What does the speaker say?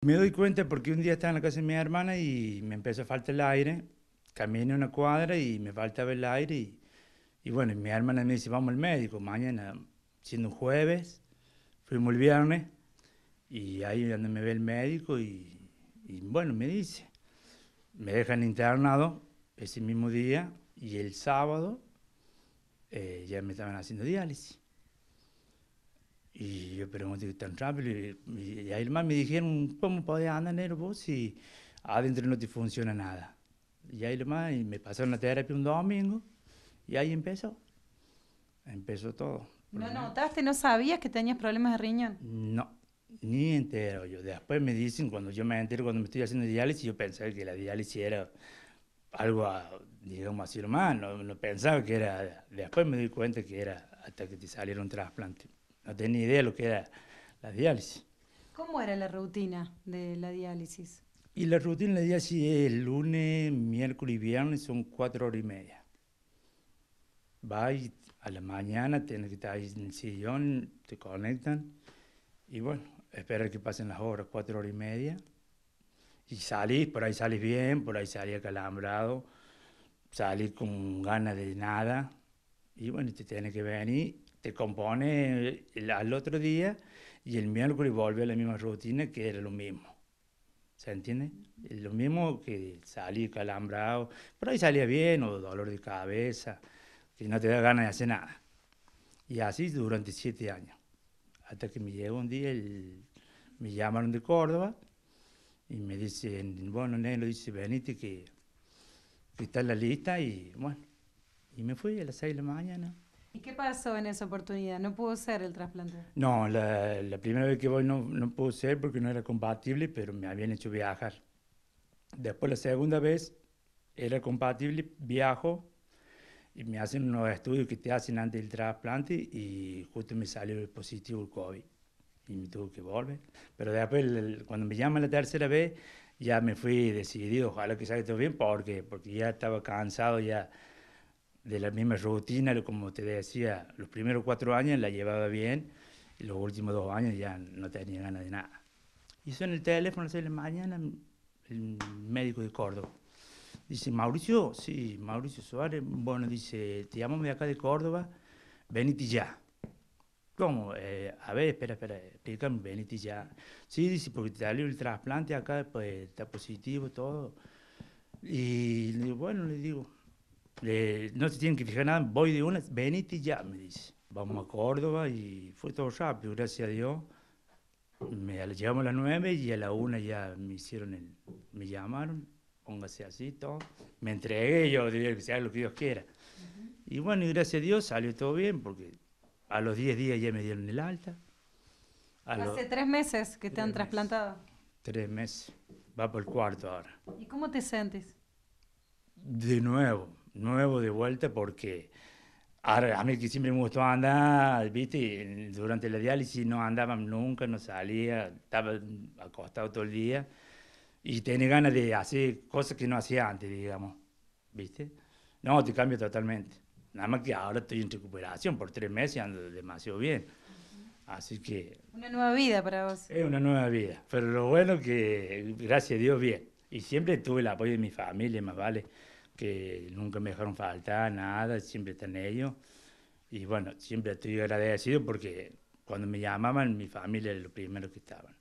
Me doy cuenta porque un día estaba en la casa de mi hermana y me empezó a faltar el aire. Caminé una cuadra y me faltaba el aire. Y, bueno, mi hermana me dice, vamos al médico mañana, siendo un jueves. Fuimos el viernes y ahí donde me ve el médico y, y bueno, me dice, me dejan internado ese mismo día y el sábado eh, ya me estaban haciendo diálisis. Y yo pregunté, tan rápido, y, ahí más me dijeron, ¿cómo podés andar vos si adentro no te funciona nada? Y ahí más, y me pasaron la terapia un domingo, y ahí empezó. Empezó todo. ¿No notaste, no sabías que tenías problemas de riñón? No, ni entero yo. Después me dicen, cuando yo me entero, cuando me estoy haciendo diálisis, yo pensaba que la diálisis era algo, digamos así nomás, no, no pensaba que era, después me di cuenta que era hasta que te saliera un trasplante. No tenía idea de lo que era la diálisis. ¿Cómo era la rutina de la diálisis? Y la rutina de la diálisis es el lunes, miércoles y viernes, son cuatro horas y media. Va y a la mañana, tienes que estar ahí en el sillón, te conectan y bueno, espera que pasen las horas, cuatro horas y media. Y salís, por ahí salís bien, por ahí salís acalambrado, salís con ganas de nada. Y bueno, te tienes que venir, te compone al otro día y el miércoles vuelve a la misma rutina que era lo mismo. ¿Se entiende? Lo mismo que salir calambrado, por ahí salía bien, o dolor de cabeza, que no te da ganas de hacer nada. Y así durante siete años. Hasta que me llegó un día, me llamaron de Córdoba y me dicen, bueno, Nelo, dice, venite que, que está en la lista y bueno, y me fui a las seis de la mañana. ¿Y qué pasó en esa oportunidad? ¿No pudo ser el trasplante? No, la, la primera vez que voy no, no pudo ser porque no era compatible, pero me habían hecho viajar. Después la segunda vez era compatible, viajo y me hacen unos estudios que te hacen antes del trasplante y justo me salió positivo el COVID y me tuve que volver. Pero después, el- cuando me llaman la tercera vez, ya me fui decidido, ojalá que salga todo bien, porque, porque ya estaba cansado ya de la misma rutina, como te decía, los primeros cuatro años la llevaba bien y los últimos dos años ya no tenía ganas de nada. Y suena el teléfono a la mañana, el médico de Córdoba. Dice, Mauricio, sí, Mauricio Suárez, bueno, dice, te llamamos de acá de Córdoba, venite ya. ¿Cómo? Eh, a ver, espera, espera, explícame, venite ya. Sí, dice, porque te salió el trasplante acá, pues está positivo, todo. Y bueno, le digo, no se tienen que fijar nada, voy de una, venite ya, me dice. Vamos a Córdoba y fue todo rápido, gracias a Dios. Me llegamos a las nueve y a la una ya me hicieron el, me llamaron, póngase así, todo. Me entregué, yo diría que sea lo que Dios quiera. Y bueno, y gracias a Dios salió todo bien, porque a los 10 días ya me dieron el alta. A los Hace tres meses que te Tres han meses. trasplantado. tres meses. Va por el cuarto ahora. ¿Y cómo te sientes? De nuevo, nuevo de vuelta porque ahora, a mí que siempre me gustó andar, viste, durante la diálisis no andaba nunca, no salía, estaba acostado todo el día y tenía ganas de hacer cosas que no hacía antes, digamos, viste. No, te cambia totalmente. Nada más que ahora estoy en recuperación por tres meses ando demasiado bien. Así que Una nueva vida para vos. es una nueva vida, pero lo bueno que, gracias a Dios, bien. Y siempre tuve el apoyo de mi familia, más vale, que nunca me dejaron faltar nada, siempre están ellos. Y bueno, siempre estoy agradecido porque cuando me llamaban, mi familia era lo primero que estaban.